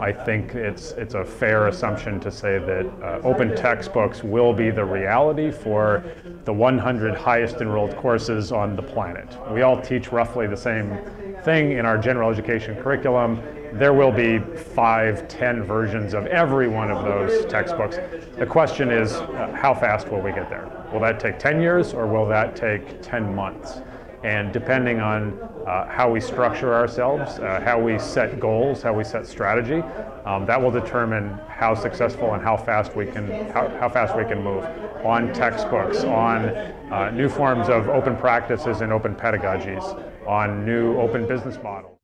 I think it's, it's a fair assumption to say that uh, open textbooks will be the reality for the 100 highest enrolled courses on the planet. We all teach roughly the same thing in our general education curriculum. There will be five, ten versions of every one of those textbooks. The question is, uh, how fast will we get there? Will that take 10 years or will that take 10 months? And depending on uh, how we structure ourselves, uh, how we set goals, how we set strategy, um, that will determine how successful and how fast we can how, how fast we can move on textbooks, on uh, new forms of open practices and open pedagogies, on new open business models.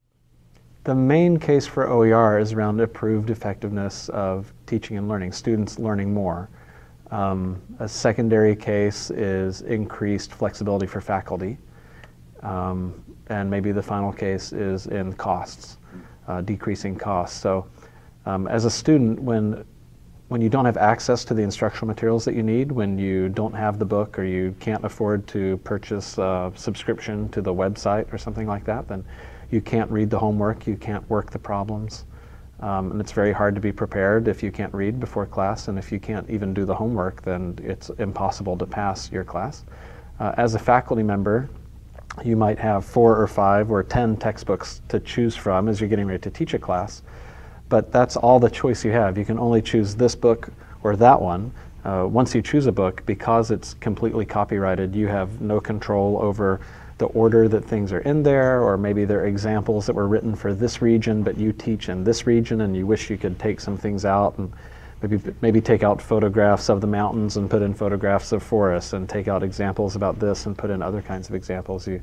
The main case for OER is around improved effectiveness of teaching and learning, students learning more. Um, a secondary case is increased flexibility for faculty. Um, and maybe the final case is in costs, uh, decreasing costs. So um, as a student, when when you don't have access to the instructional materials that you need, when you don't have the book or you can't afford to purchase a subscription to the website or something like that, then you can't read the homework, you can't work the problems. Um, and it's very hard to be prepared if you can't read before class, and if you can't even do the homework, then it's impossible to pass your class. Uh, as a faculty member, you might have four or five or ten textbooks to choose from as you're getting ready to teach a class, but that's all the choice you have. You can only choose this book or that one. Uh, once you choose a book, because it's completely copyrighted, you have no control over the order that things are in there, or maybe there are examples that were written for this region, but you teach in this region and you wish you could take some things out and maybe, maybe take out photographs of the mountains and put in photographs of forests and take out examples about this and put in other kinds of examples. You,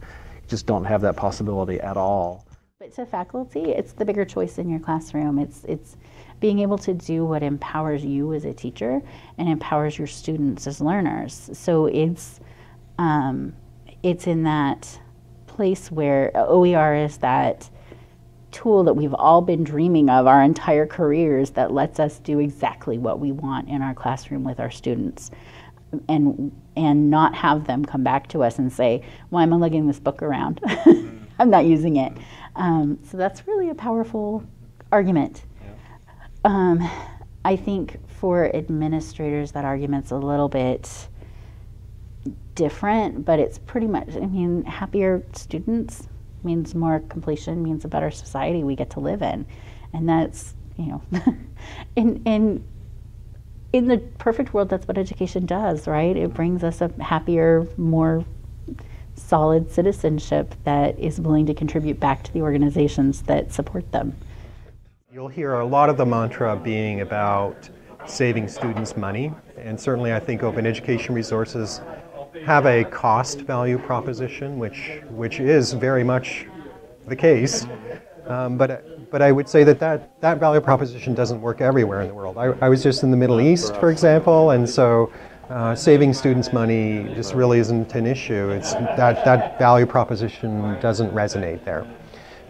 just don't have that possibility at all. But to faculty, it's the bigger choice in your classroom. It's, it's being able to do what empowers you as a teacher and empowers your students as learners. So it's, um, it's in that place where OER is that tool that we've all been dreaming of our entire careers that lets us do exactly what we want in our classroom with our students and and not have them come back to us and say why am i lugging this book around? I'm not using it. Um, so that's really a powerful argument. Um, i think for administrators that argument's a little bit different but it's pretty much i mean happier students means more completion, means a better society we get to live in. And that's, you know, in, in, in the perfect world, that's what education does, right? It brings us a happier, more solid citizenship that is willing to contribute back to the organizations that support them. You'll hear a lot of the mantra being about saving students money, and certainly I think open education resources have a cost value proposition, which, which is very much the case. Um, but, but I would say that, that that value proposition doesn't work everywhere in the world. I, I was just in the Middle East, for example, and so uh, saving students money just really isn't an issue. It's that, that value proposition doesn't resonate there.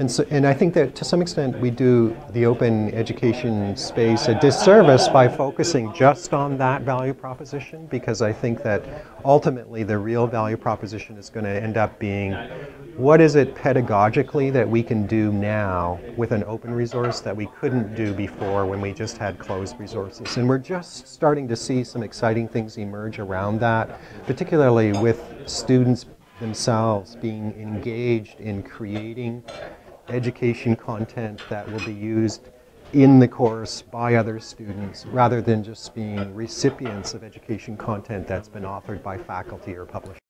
And, so, and I think that to some extent we do the open education space a disservice by focusing just on that value proposition because I think that ultimately the real value proposition is going to end up being what is it pedagogically that we can do now with an open resource that we couldn't do before when we just had closed resources. And we're just starting to see some exciting things emerge around that, particularly with students themselves being engaged in creating education content that will be used in the course by other students rather than just being recipients of education content that's been authored by faculty or published.